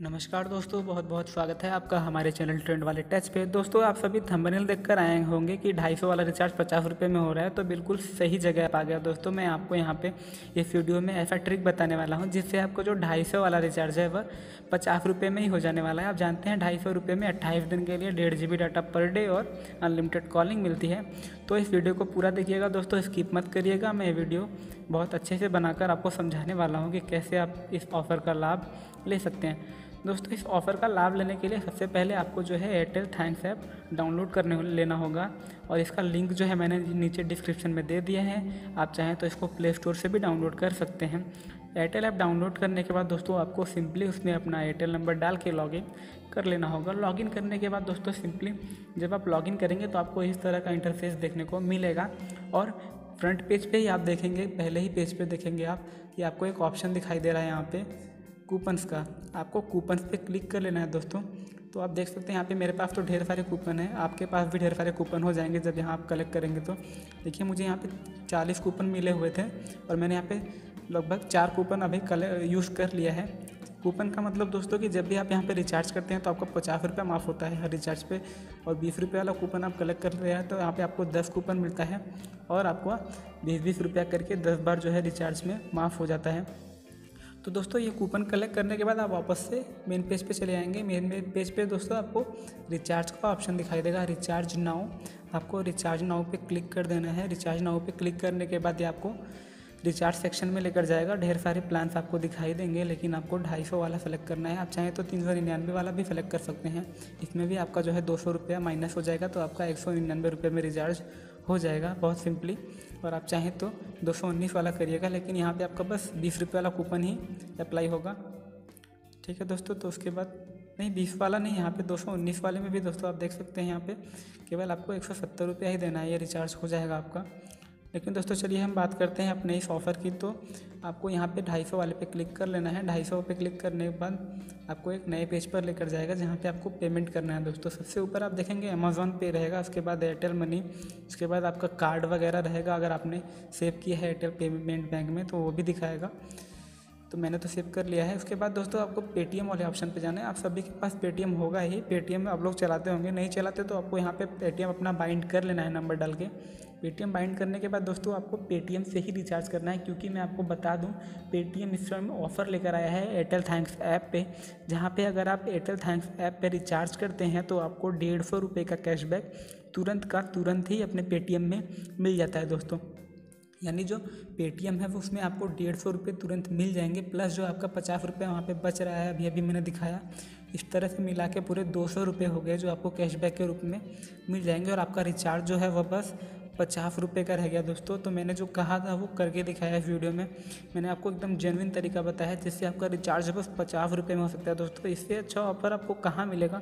नमस्कार दोस्तों बहुत बहुत स्वागत है आपका हमारे चैनल ट्रेंड वाले टच पे। दोस्तों, आप सभी थंबनेल देखकर आए होंगे कि ढाई सौ वाला रिचार्ज पचास रुपये में हो रहा है तो बिल्कुल सही जगह आप आ गया दोस्तों, मैं आपको यहाँ पे इस वीडियो में ऐसा ट्रिक बताने वाला हूँ, जिससे आपको जो ढाई सौ वाला रिचार्ज है, वह पचास रुपये में ही हो जाने वाला है। आप जानते हैं, ढाई सौ रुपये में अट्ठाईस दिन के लिए डेढ़ जी डाटा पर डे और अनलिमिटेड कॉलिंग मिलती है। तो इस वीडियो को पूरा देखिएगा। दोस्तों स्किप मत करिएगा। मैं ये वीडियो बहुत अच्छे से बनाकर आपको समझाने वाला हूँ कि कैसे आप इस ऑफ़र का लाभ ले सकते हैं। दोस्तों, इस ऑफ़र का लाभ लेने के लिए सबसे पहले आपको जो है एयरटेल थैंक्स ऐप डाउनलोड करने लेना होगा और इसका लिंक जो है मैंने नीचे डिस्क्रिप्शन में दे दिया है। आप चाहें तो इसको प्ले स्टोर से भी डाउनलोड कर सकते हैं। एयरटेल ऐप डाउनलोड करने के बाद दोस्तों आपको सिंपली उसमें अपना एयरटेल नंबर डाल के लॉगिन कर लेना होगा। लॉगिन करने के बाद दोस्तों सिंपली जब आप लॉगिन करेंगे तो आपको इस तरह का इंटरफेस देखने को मिलेगा। और फ्रंट पेज पे ही आप देखेंगे, पहले ही पेज पे देखेंगे आप कि आपको एक ऑप्शन दिखाई दे रहा है यहाँ पे कूपन्स का। आपको कूपन्स पे क्लिक कर लेना है दोस्तों। तो आप देख सकते हैं यहाँ पे मेरे पास तो ढेर सारे कूपन हैं। आपके पास भी ढेर सारे कूपन हो जाएँगे जब यहाँ आप कलेक्ट करेंगे तो। देखिए मुझे यहाँ पे चालीस कूपन मिले हुए थे और मैंने यहाँ पे लगभग चार कूपन अभी कल, यूज़ कर लिया है। कूपन का मतलब दोस्तों कि जब भी आप यहाँ पे रिचार्ज करते हैं तो आपको पचास रुपये माफ़ होता है हर रिचार्ज पे और बीस रुपये वाला कूपन आप कलेक्ट कर रहे हैं तो यहाँ पे आपको दस कूपन मिलता है और आपको बीस बीस रुपया करके दस बार जो है रिचार्ज में माफ़ हो जाता है। तो दोस्तों ये कूपन कलेक्ट करने के बाद आप वापस से मेन पेज पे चले आएँगे। मेन पेज पे दोस्तों आपको रिचार्ज का ऑप्शन दिखाई देगा। रिचार्ज नाउ आपको रिचार्ज नाउ पे क्लिक कर देना है। रिचार्ज नाउ पे क्लिक करने के बाद ये आपको रिचार्ज सेक्शन में लेकर जाएगा। ढेर सारे प्लान्स आपको दिखाई देंगे, लेकिन आपको ढाई सौ वाला सेलेक्ट करना है। आप चाहें तो तीन सौ निन्यानवे वाला भी सेलेक्ट कर सकते हैं। इसमें भी आपका जो है दो सौ रुपया माइनस हो जाएगा तो आपका एक सौ निन्यानवे रुपये में रिचार्ज हो जाएगा, बहुत सिंपली और आप चाहें तो दो सौ उन्नीस वाला करिएगा, लेकिन यहाँ पर आपका बस बीस रुपये वाला कूपन ही अप्लाई होगा। ठीक है दोस्तों तो उसके बाद, नहीं, बीस वाला नहीं, यहाँ पे दो सौ उन्नीस वाले में भी दोस्तों आप देख सकते हैं यहाँ पे। केवल आपको एक सौ सत्तर रुपया ही देना है, ये रिचार्ज हो जाएगा आपका। लेकिन दोस्तों चलिए हम बात करते हैं अपने इस ऑफ़र की। तो आपको यहाँ पे सौ वाले पे क्लिक कर लेना है। ढाई सौ पे क्लिक करने के बाद आपको एक नए पेज पर लेकर जाएगा, जहाँ पे आपको पेमेंट करना है दोस्तों। सबसे ऊपर आप देखेंगे अमेजोन पे रहेगा, उसके बाद एयरटेल मनी उसके बाद आपका कार्ड वगैरह रहेगा, अगर आपने सेव किया है एयरटेल पेमेंट बैंक में तो वो भी दिखाएगा। तो मैंने तो सेव कर लिया है। उसके बाद दोस्तों, आपको पेटीएम वाले ऑप्शन पे जाना है। आप सभी के पास पेटीएम होगा ही। पेटीएम आप लोग चलाते होंगे। नहीं चलाते तो आपको यहाँ पे पेटीएम अपना बाइंड कर लेना है नंबर डाल के। पेटीएम बाइंड करने के बाद दोस्तों, आपको पेटीएम से ही रिचार्ज करना है। क्योंकि मैं आपको बता दूँ पेटीएम इस समय ऑफ़र लेकर आया है एयरटेल थैंक्स ऐप पे। जहाँ पे अगर आप एयरटेल थैंक्स ऐप पे रिचार्ज करते हैं तो आपको डेढ़ सौ रुपये का कैशबैक तुरंत का तुरंत ही अपने पेटीएम में मिल जाता है दोस्तों। यानी जो पेटीएम है वो उसमें आपको डेढ़ सौ रुपये तुरंत मिल जाएँगे, प्लस जो आपका पचास रुपये वहाँ पर बच रहा है, अभी अभी मैंने दिखाया, इस तरह से मिला के पूरे दो सौ रुपये हो गए जो आपको कैशबैक के रूप में मिल जाएँगे और आपका रिचार्ज जो है वह बस पचास रुपये का रह गया दोस्तों। तो मैंने जो कहा था वो करके दिखाया इस वीडियो में। मैंने आपको एकदम जेनविन तरीका बताया जिससे आपका रिचार्ज बस पचास रुपये में हो सकता है दोस्तों। इससे अच्छा ऑफ़र आपको कहाँ मिलेगा?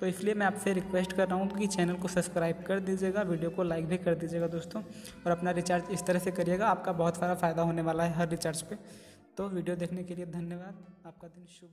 तो इसलिए मैं आपसे रिक्वेस्ट कर रहा हूँ कि चैनल को सब्सक्राइब कर दीजिएगा वीडियो को लाइक भी कर दीजिएगा दोस्तों। और अपना रिचार्ज इस तरह से करिएगा, आपका बहुत सारा फ़ायदा होने वाला है हर रिचार्ज पर तो वीडियो देखने के लिए धन्यवाद। आपका दिन शुभ